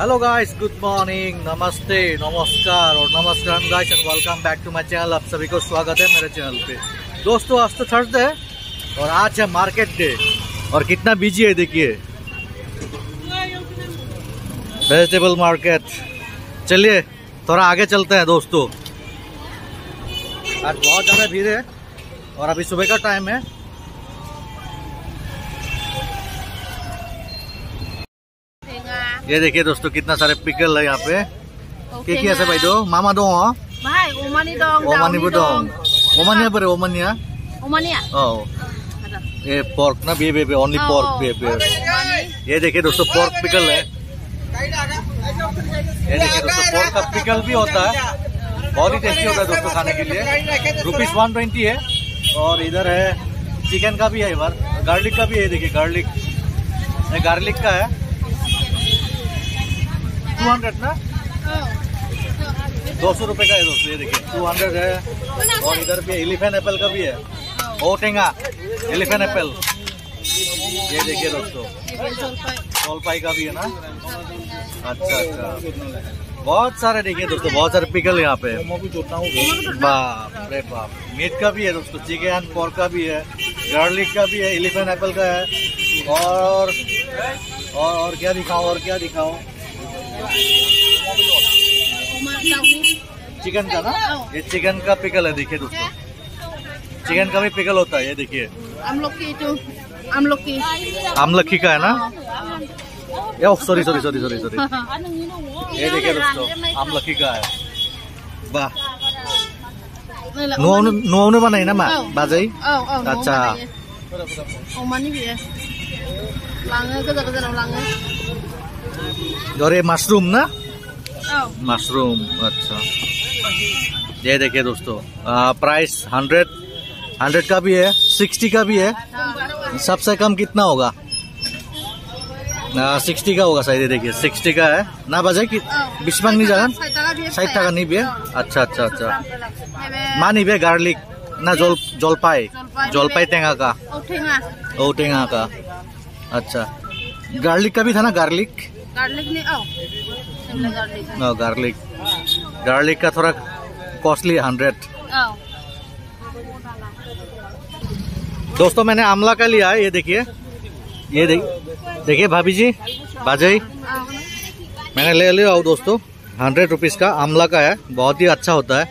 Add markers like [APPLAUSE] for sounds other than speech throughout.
Hello guys good morning नमस्ते नमस्कार और नमस्कार guys and welcome back to my channel आप सभी को स्वागत है मेरे चैनल पे। दोस्तों, आज तो थर्सडे है, और आज है मार्केट डे और कितना बिज़ी है, देखिए। वेजिटेबल मार्केट चलिए, थोड़ा आगे चलते हैं, दोस्तों। आज बहुत ज़्यादा भीड़ है, और अभी सुबह का टाइम है। ये देखिए दोस्तों कितना सारे पिकल है यहाँ पे। Okay, के ऐसे भाई दो? मामा दो भाई ओमानी दो ओमानी भी दो। ओमानिया पर ओमानिया ओमानिया? ओ। ये पोर्क ना बे बे बे ओनली पोर्क बे बे ये देखिए दोस्तों पोर्क पिकल है। ये देखिए दोस्तों पोर्क का पिकल भी होता है। बहुत ही टेस्टी होता है दोस्तों खाने के लिए। रुपीज़ वन ट्वेंटी है। और इधर है चिकन का भी है इधर गार्लिक का भी है देखिए गार्लिक गार्लिक का है। टू हंड्रेड ना? दो सौ रुपए का है दोस्तों, ये देखिए टू हंड्रेड है। और इधर भी एलिफेंट एप्पल का भी है। ओ, टेंगा, एलिफेंट एप्पल। ये देखिए दोस्तों, सोलपाई का भी है ना? अच्छा अच्छा। बहुत सारे देखिए दोस्तों, बहुत सारे पिकल यहाँ पे। बाप बाप। मीट का भी है दोस्तों, चिकन, पोर्क का भी है, गार्लिक का भी है, एलिफेंट एप्पल का है। और और और क्या दिखाऊँ, और क्या दिखाऊँ? चिकन का ना ये चिकन का पिकल है देखिए दोस्तों चिकन का भी पिकल होता है ये देखिए आमलखी का है ना ये ओ sorry sorry sorry sorry sorry ये देखिए दोस्तों आमलखी का है वाह नो नो बनाई ना माँ बाजे अच्छा ओमानी भी है लांगे कज़र और ये मशरूम ना मशरूम अच्छा। ये देखिए दोस्तों प्राइस हंड्रेड हंड्रेड का भी है सिक्सटी का भी है। सबसे कम कितना होगा? सिक्सटी का होगा शायद देखिए सिक्सटी का है। ना बजाय कि बिस्मांग नहीं जागन साइड टाका नहीं भी है? अच्छा अच्छा अच्छा। मा नहीं भी गार्लिक ना जल जलपाई? जलपाई टेंगा का? ओ टेंगा का। अच्छा। गार्लिक का भी था ना garlic garlic garlic no garlic garlic का थोड़ा कॉस्टली हंड्रेड दोस्तों मैंने आमला का लिया है ये देखिए। ये देखिए भाभी जी बाजई। मैंने ले लिया हूँ दोस्तों। हंड्रेड रुपीज़ का आमला का है बहुत ही अच्छा होता है।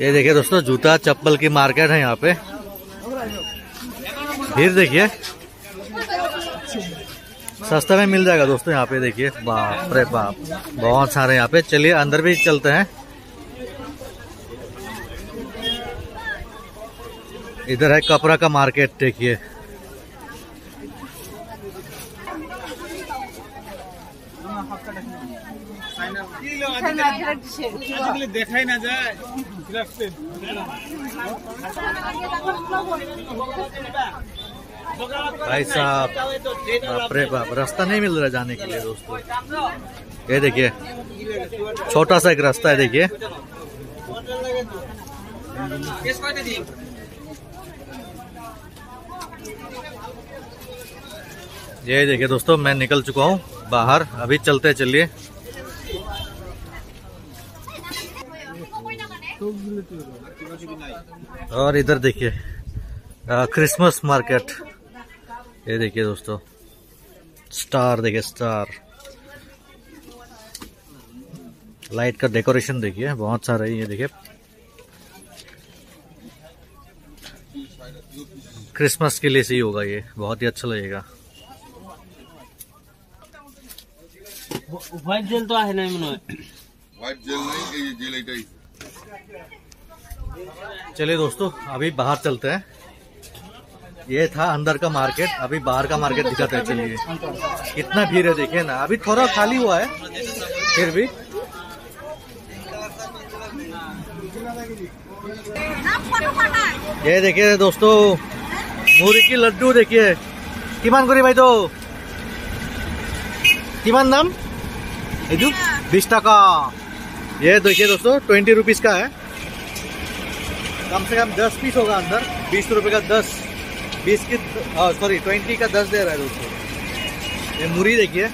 ये देखिए दोस्तों जूता चप्पल की मार्केट है यहाँ पे। भीड़ देखिए सस्ता में मिल जाएगा दोस्तों यहाँ पे, देखिए। बाप रे बाप। बहुत सारे यहाँ पे। चलिए, अंदर भी चलते हैं। इधर है कपड़ा का मार्केट, देखिए। देखाई ना जाए भाई साहब बाप रे बाप, रास्ता नहीं मिल रहा जाने के लिए दोस्तों। ये देखिए, छोटा सा एक रास्ता है, देखिए। ये देखिए दोस्तों, मैं निकल चुका हूँ बाहर, अभी चलते चलिए। और इधर देखिए क्रिसमस मार्केट ये देखिए दोस्तों स्टार देखिए स्टार लाइट का डेकोरेशन देखिए बहुत सारा ये देखिए। क्रिसमस के लिए सही होगा ये बहुत ही अच्छा लगेगा। व्हाइट जेल तो व्हाइट जेल नहीं ये जेल चलिए दोस्तों अभी बाहर चलते हैं। ये था अंदर का मार्केट, अभी बाहर का मार्केट दिखाते चलिए। कितना भीड़ है, देखिए ना, अभी थोड़ा खाली हुआ है, फिर भी। ये देखिए दोस्तों, मूरी की लड्डू देखिए। किमान करी भाई तो। किमान दाम बीस टका ये देखिए दोस्तों, ट्वेंटी रुपीज़ का है। कम से कम दस पीस होगा अंदर, बीस रुपए का दस। बीस की सॉरी ट्वेंटी का दस दे रहा है दोस्तों। ये मूरी देखिए।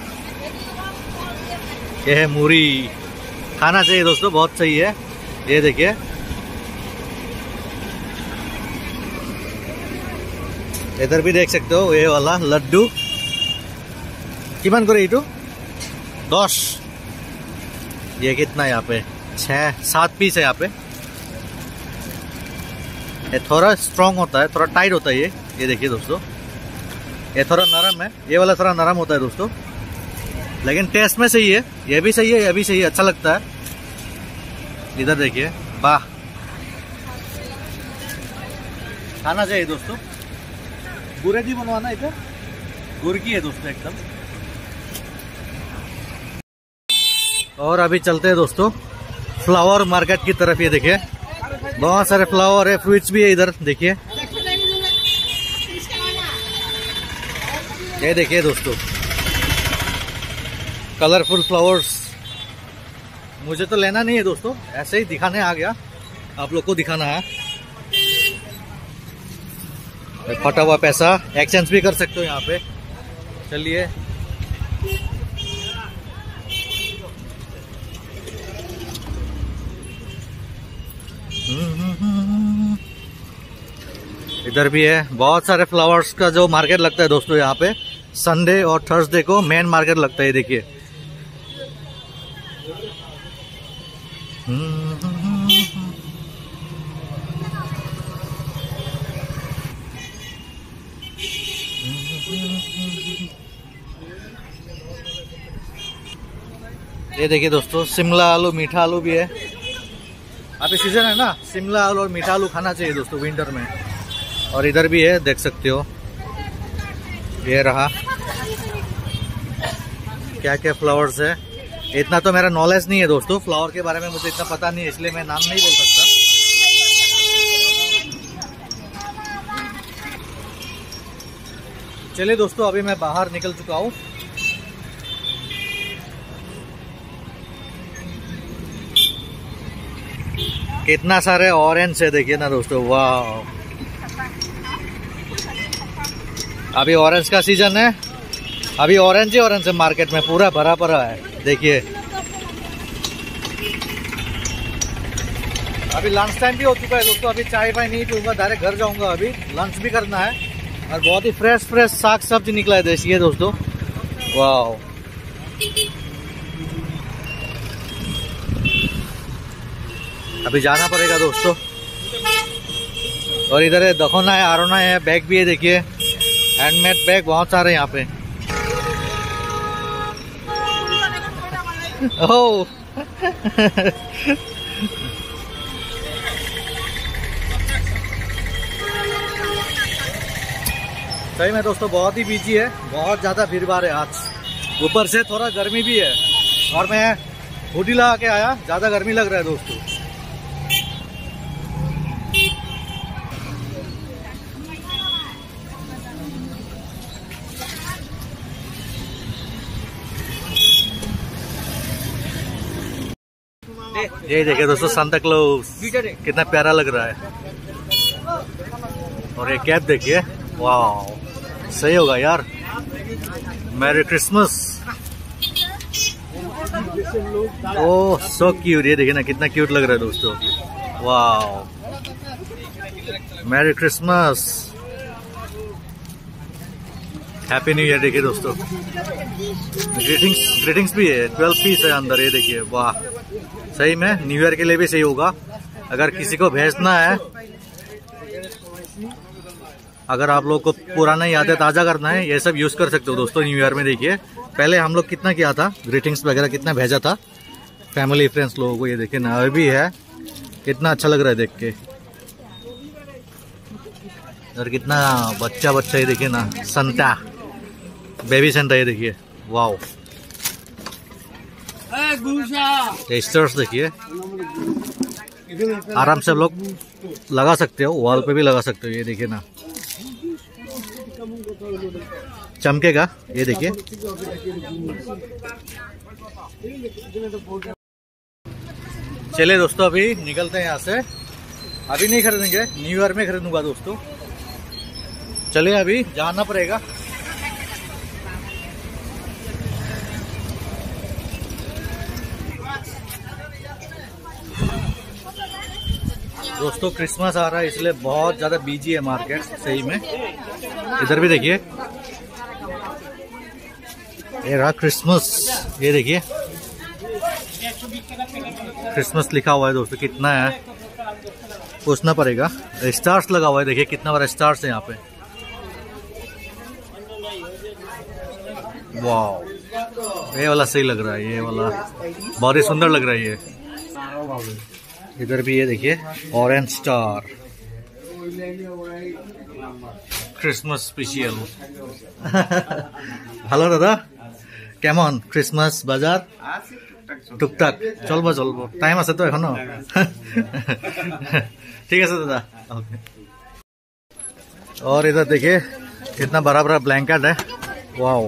ये है मूरी। खाना चाहिए दोस्तों, बहुत सही है। ये देखिए। इधर भी देख सकते हो, ये वाला लड्डू। किमान करे इटू दस। ये कितना यहाँ पे? छः सात पीस है यहाँ पे। ये थोड़ा स्ट्रांग होता है, थोड़ा टाइट होता है ये। ये देखिए दोस्तों। ये थोड़ा नरम है। ये वाला थोड़ा नरम होता है दोस्तों। लेकिन टेस्ट में सही है। ये भी सही है, ये भी सही है। अच्छा लगता है। इधर देखिए। वाह। खाना चाहिए दोस्तों। गुरेजी बनवाना इधर। गुड़ की है दोस्तों एकदम। और अभी चलते हैं दोस्तों। फ्लावर मार्केट की तरफ़ ये देखिए। बहुत सारे फ्लावर है, फ्रूट्स भी है इधर। देखिए। ये देखिए दोस्तों। कलरफुल फ्लावर्स मुझे तो लेना नहीं है दोस्तों। ऐसे ही दिखाने आ गया। आप लोग को दिखाना है। फटा हुआ पैसा। एक्सचेंज भी कर सकते हो यहाँ पे। चलिए। इधर भी है। बहुत सारे फ्लावर्स का जो मार्केट लगता है दोस्तों यहाँ पे। संडे और थर्सडे को मेन मार्केट लगता है देखिए। ये देखिए दोस्तों, शिमला आलू, मीठा आलू भी है। अभी सीज़न है ना, शिमला आलू और मीठा आलू खाना चाहिए दोस्तों विंटर में। और इधर भी है, देख सकते हो। ये रहा। क्या क्या फ्लावर्स है? इतना तो मेरा नॉलेज नहीं है दोस्तों। फ्लावर के बारे में मुझे इतना पता नहीं है, इसलिए मैं नाम नहीं बोल सकता। चलिए दोस्तों, अभी मैं बाहर निकल चुका हूँ। कितना सारे ऑरेंज है, देखिए ना दोस्तों। वाह अभी ऑरेंज का सीज़न है। अभी ऑरेंज ही ऑरेंज है मार्केट में, पूरा भरा भरा है। देखिए। अभी लंच टाइम भी हो चुका है दोस्तों, अभी चाय वाय नहीं पीऊँगा डायरेक्ट घर जाऊँगा अभी। लंच भी करना है। और बहुत ही फ्रेश फ्रेश साग सब्ज़ी निकला है है दोस्तों। वाह अभी जाना पड़ेगा दोस्तों। और इधर है, दखोना है, आरोना है, बैग भी है, देखिए। हैंडमेड बैग बहुत सारे यहाँ पे। ओह सही में दोस्तों, बहुत ही बिज़ी है, बहुत ज़्यादा भीड़ भाड़ है आज। ऊपर से थोड़ा गर्मी भी है। और मैं हुडी लगा के आया, ज़्यादा गर्मी लग रहा है दोस्तों। ये देखिए दोस्तों सांता क्लॉज कितना प्यारा लग रहा है। और ये कैप देखिए वाह सही होगा यार। Merry Christmas oh so cute ये देखिए ना कितना क्यूट लग रहा है दोस्तों। वाह merry Christmas happy new year देखिए दोस्तों। ग्रीटिंग्स ग्रीटिंग्स भी है। ट्वेल्व पीस है अंदर, ये देखिए, वाह। सही में न्यू ईयर के लिए भी सही होगा। अगर किसी को भेजना है, अगर आप लोग को पुराना यादें ताज़ा करना है, ये सब यूज़ कर सकते हो दोस्तों न्यू ईयर में, देखिए। पहले हम लोग कितना किया था? ग्रीटिंग्स वगैरह कितना भेजा था? फैमिली फ्रेंड्स लोगों को, ये देखिए, ना, अभी है। कितना अच्छा लग रहा है देख के। और कितना बच्चा बच्चा ये देखिए ना, संता। बेबी संता ये देखिए। वाओ। स्टर्स देखिए। आराम से लोग लगा सकते हो वॉल पे भी लगा सकते हो ये देखिए ना। चमकेगा ये देखिए। चलिए दोस्तों अभी निकलते हैं यहाँ से। अभी नहीं खरीदेंगे न्यू ईयर में खरीदूँगा दोस्तों। चलिए अभी जाना पड़ेगा। दोस्तों क्रिसमस आ रहा है, इसलिए बहुत ज़्यादा बिज़ी है मार्केट सही में। इधर भी देखिए। ये रहा क्रिसमस ये देखिए। क्रिसमस लिखा हुआ है दोस्तों, कितना है? पूछना पड़ेगा। स्टार्स लगा हुआ है, देखिए कितना बड़ा स्टार्स है यहाँ पे। वाह ये वाला सही लग रहा है, ये वाला। बहुत ही सुंदर लग रहा है ये। इधर भी ये देखिए ऑरेंज स्टार ক্রিসমাস স্পেশাল ভালো দাদা কেমন ক্রিসমাস বাজার টুকটাক চলবো চলবো টাইম আছে তো এখনো ঠিক আছে দাদা ओके और इधर देखिए कितना बड़ा बड़ा ब्लैंकेट है वाओ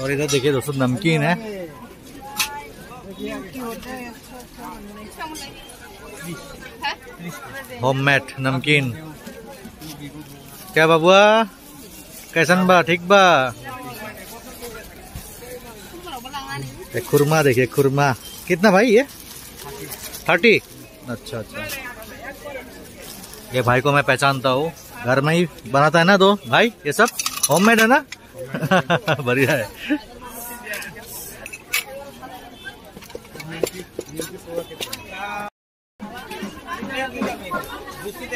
और इधर देखिए दोस्तों, नमकीन है। होममेड नमकीन। क्या बाबुआ कैसन बा? ठीक बा? खुरमा, देखिए, खुरमा। कितना भाई ये? थर्टी? अच्छा अच्छा। ये भाई को मैं पहचानता हूँ। घर में ही बनाता है ना दो भाई? ये सब? होममेड है ना? [LAUGHS] बढ़िया है।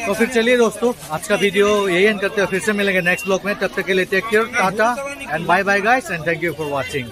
तो फिर चलिए दोस्तों, आज का वीडियो यही एंड करते हैं। फिर से मिलेंगे नेक्स्ट ब्लॉग में। तब तक के लिए take care tata and bye bye guys and thank you for watching